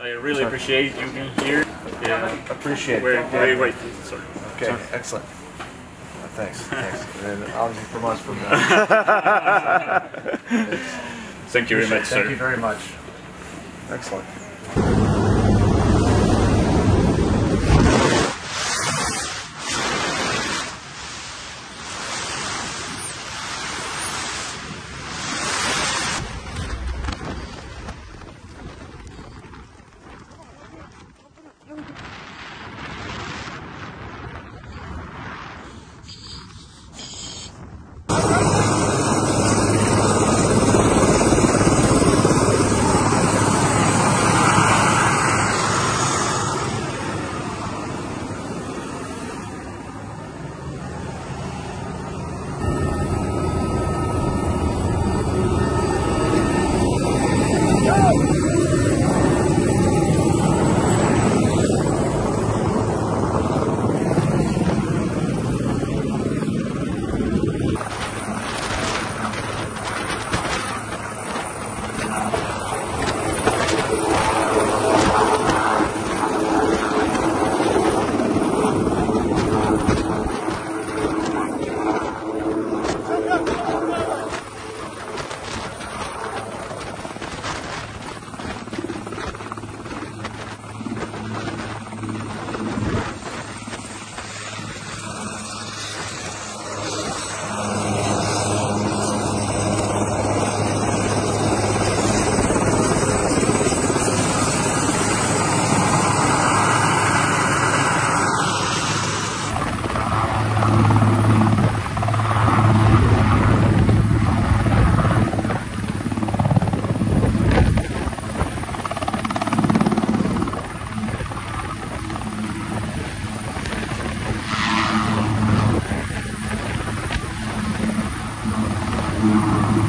I really appreciate you being here. Yeah, Appreciate it. we're very grateful. Sorry. Okay, excellent. Uh, Thanks, thanks. And then obviously from us, from Thank you very much, Thank sir. you very much. Excellent. Thank